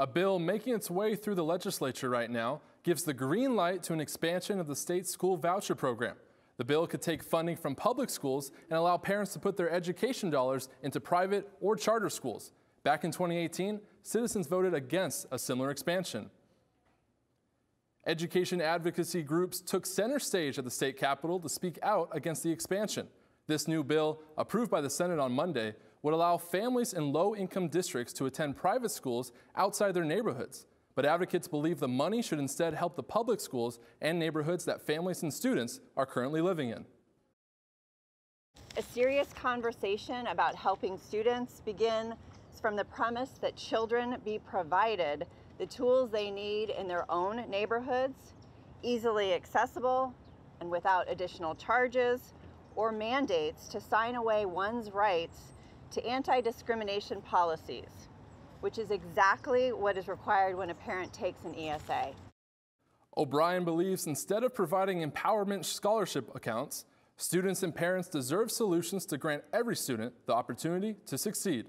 A bill making its way through the legislature right now gives the green light to an expansion of the state school voucher program. The bill could take funding from public schools and allow parents to put their education dollars into private or charter schools. Back in 2018, citizens voted against a similar expansion. Education advocacy groups took center stage at the state capitol to speak out against the expansion. This new bill, approved by the Senate on Monday, would allow families in low income districts to attend private schools outside their neighborhoods. But advocates believe the money should instead help the public schools and neighborhoods that families and students are currently living in. A serious conversation about helping students begins from the premise that children be provided the tools they need in their own neighborhoods, easily accessible and without additional charges or mandates to sign away one's rights to anti-discrimination policies, which is exactly what is required when a parent takes an ESA. O'Brien believes instead of providing empowerment scholarship accounts, students and parents deserve solutions to grant every student the opportunity to succeed.